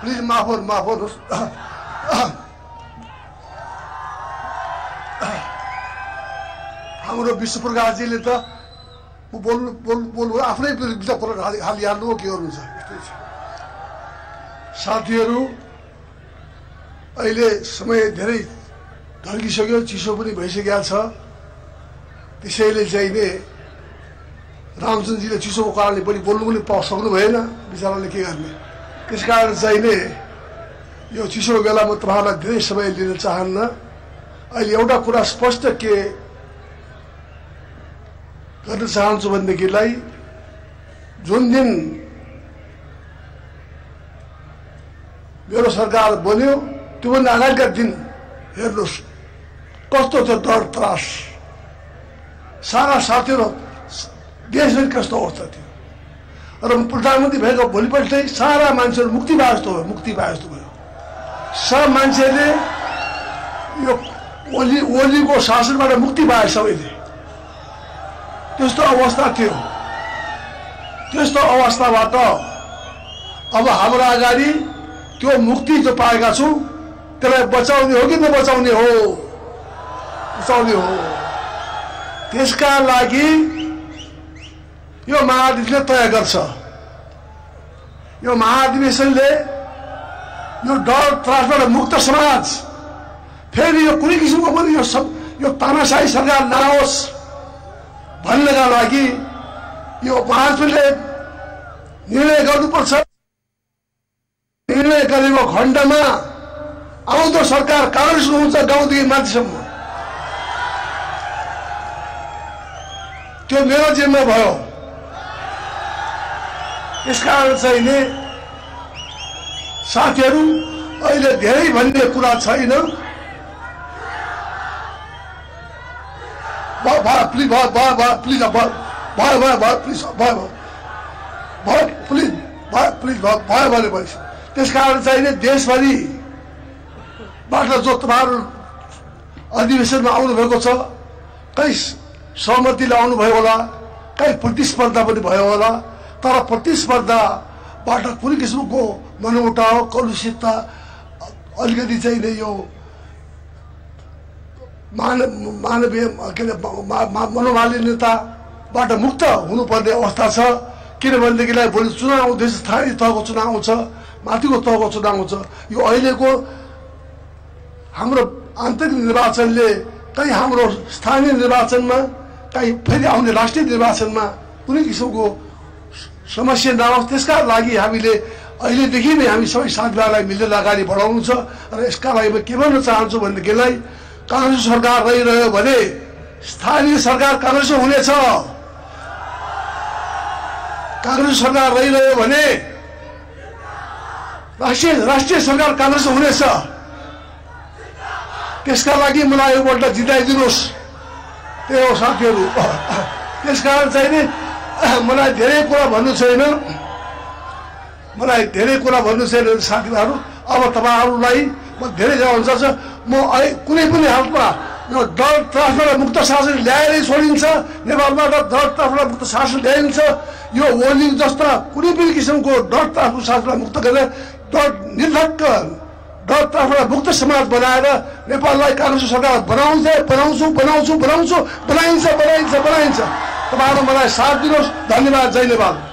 Please माफ गर्नु माफ गर्नुहोस् हाम्रो विश्व प्रकाशजीले त बोल्नु बोल्नु बोल्नु आफ्नै हालि हालिहाल्नु हो के गर्नुहुन्छ यस्तै छ साथीहरू अहिले समय धेरै ढल्किसक्यो चिसो पनि भइसकेको छ त्यसैले चाहिँ नि रामचन्द्रजीले चिसोको कारणले पनि बोल्नु पनि सक्नु भएन बिचराले के गर्ने त्यस कारण नि यो चिसोको बेला म तपाईँहरूलाई धेरै समय लिन चाहन्न। अहिले एउटा कुरा स्पष्ट के गर्न चाहन्छु भनेदेखिलाई जुन दिन मेरो सरकार बन्यो त्योभन्दा अगाडिका दिन हेर्नुहोस् कस्तो थियो डर त्रास। सारा साथीहरू देशभरि कस्तो अवस्था थियो। र प्रधानमन्त्री भएको भोलिपल्टै सारा मान्छेहरू मुक्ति पाए जस्तो भयो मुक्ति पाए जस्तो भयो। सब मान्छेले यो ओली ओलीको शासनबाट मुक्ति पाए सबैले। त्यस्तो अवस्था थियो। त्यस्तो अवस्थाबाट अब हाम्रो अगाडि त्यो मुक्ति जो पाएका छौँ त्यसलाई बचाउने हो कि नबचाउने हो? बचाउने हो। त्यसका लागि यो महाधिवेशनले तय गर्छ। यो महाधिवेशनले यो डर त्रासबाट मुक्त समाज फेरि यो कुनै किसिमको पनि यो सब यो तानासाही सरकार नआओस् भन्नका लागि यो महाधिवेशनले निर्णय गर्नुपर्छ। निर्णय गरेको खण्डमा आउँदो सरकार काङ्ग्रेस हुन्छ गाउँदेखि माथिसम्म त्यो मेरो जिम्मा भयो। यसकारण चाहिँ नि साथीहरू अहिले धेरै भन्ने कुरा छैन प्लिज भयो भयो भयो प्लिज भयो भयो भयो भयो प्लिज भयो भयो प्लिज भयो प्लिज भयो भयो भने भएछ त्यस कारण चाहिँ नि देशभरिबाट जो तपाईँहरू अधिवेशनमा आउनुभएको छ कहीँ सहमतिले आउनुभयो होला कहीँ प्रतिस्पर्धा पनि भयो होला तर प्रतिस्पर्धाबाट कुनै किसिमको मनमुटाव कलुषितता अलिकति चाहिँ यो मानव मानवीय के अरे मनोमालिन्यताबाट मुक्त हुनुपर्ने अवस्था छ। किनभनेदेखिलाई भोलि चुनाव आउँदैछ स्थानीय तहको चुनाव आउँछ माथिको तहको चुनाव आउँछ। यो अहिलेको हाम्रो आन्तरिक निर्वाचनले कहीँ हाम्रो स्थानीय निर्वाचनमा कहीँ फेरि आउने राष्ट्रिय निर्वाचनमा कुनै किसिमको समस्या नआओस् त्यसका लागि हामीले अहिलेदेखि नै हामी सबै साथीभाइलाई मिलेर अगाडि बढाउनु छ र यसका लागि म के भन्न चाहन्छु भनेदेखिलाई काङ्ग्रेस सरकार रहिरह्यो भने स्थानीय सरकार काङ्ग्रेस हुनेछ। काङ्ग्रेस सरकार रहिरह्यो भने राष्ट्रिय राष्ट्रिय सरकार काङ्ग्रेस हुनेछ। त्यसका लागि मलाई एकपल्ट जिताइदिनुहोस्। त्यही हो साथीहरू त्यसकारण चाहिँ नि मलाई धेरै कुरा भन्नु छैन। मलाई धेरै कुरा भन्नु छैन साथीभाइहरू। अब तपाईँहरूलाई म धेरै जग्गा हुन्छ म कुनै पनि हालतमा डर त्रासबाट मुक्त शासन ल्याएरै छोडिन्छ। नेपालबाट डर त्रासबाट मुक्त शासन ल्याइन्छ। यो ओली जस्ता कुनै पनि किसिमको डर त्रासको शासनलाई मुक्त गरेर डर निर्धक्क डर त्रासबाट मुक्त समाज बनाएर नेपाललाई काङ्ग्रेस सरकार बनाउँछ बनाउँछु बनाउँछु बनाउँछु बनाइन्छ बनाइन्छ बनाइन्छ। तपाईँहरू मलाई साथ दिनुहोस्। धन्यवाद जय नेपाल।